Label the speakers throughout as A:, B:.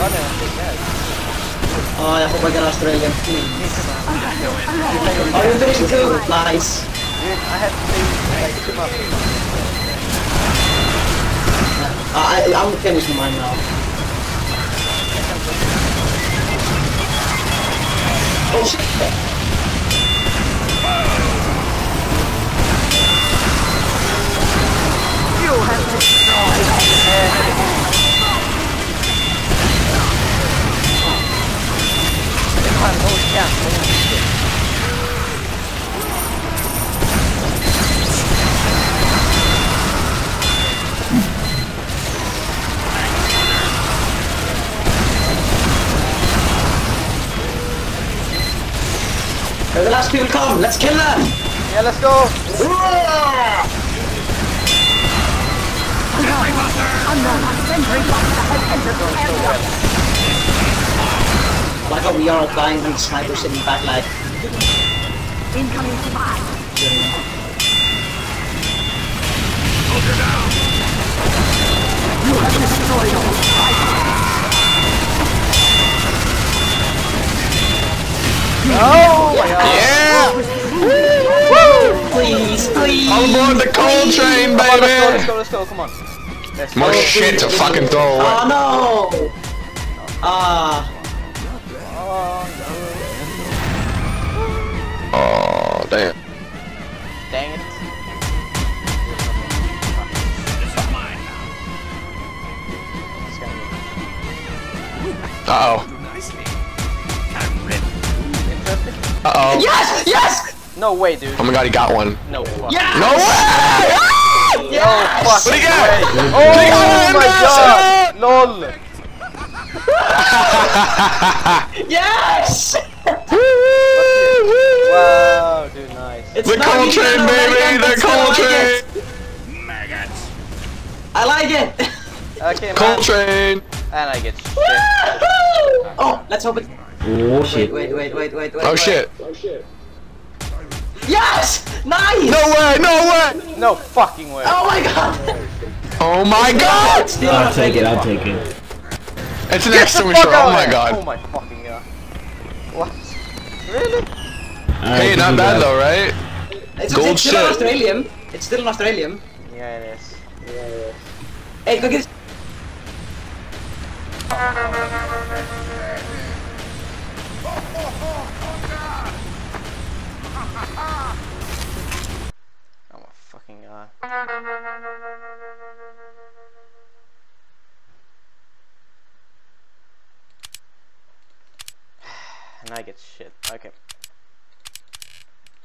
A: Det.
B: Ja, jag får bara Australian. Are you doing too? Nice.
A: Ah, I
B: I, I'm finishing mine now. Oh shit! Here the last people come, let's kill them!
A: Yeah, let's go!
B: Like how we are dying and sniper sitting back like...
C: Incoming spy. You have destroyed all
A: Oh my god!
D: Yeah!
B: Please, please!
D: All aboard the coal train,
A: Come on, let's go, let's go, let's go, come on. Let's
D: More
A: go.
D: shit to fucking throw away.
B: Oh no! Ah,
A: Oh,
D: Oh, damn.
A: dang it. It's gonna interesting.
D: Uh-oh.
B: yes! Yes!
A: No way, dude.
D: Oh my god, he got one.
A: No fuck.
B: Yes!
D: No way!
A: No fuck.
D: What do you got?
A: way.
D: What do you
A: Oh my god! LOL!
B: Yes!
A: Wow, dude, nice.
B: It's
D: The
B: not
D: coal train, baby!
B: American,
D: The
B: but still,
D: coal
B: I like
D: train!
B: it. I like it!
A: Okay,
D: Coal train!
A: And I get shit.
B: Oh, let's hope it.
E: Oh shit.
B: Wait, wait, wait, wait, wait.
D: Oh
B: wait.
D: shit.
B: Yes! Nice!
D: No way, no way!
A: No fucking way.
B: Oh my god!
D: Oh my god!
B: Still
E: I'll take it, I'll take it.
D: It's an
A: Get the fuck oh out
D: oh my
A: god. Oh my fucking god. What? Really?
E: Alright,
D: Hey, not bad
E: that.
D: though, right?
B: It's,
D: Gold
B: it's still an
D: shit.
B: Australian. It's still an Australian.
A: Yeah, it is. Yeah.
B: Hey, go get.
A: Oh Uh, god. And I get shit. Okay.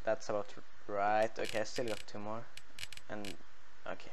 A: That's about right. Okay, I still got two more. And okay.